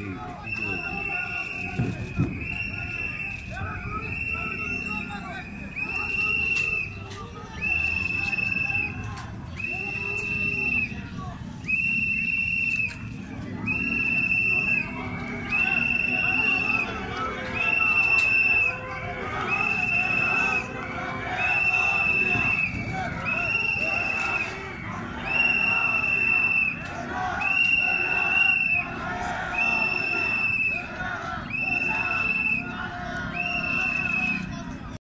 Ты, ты, ты, ты, ты.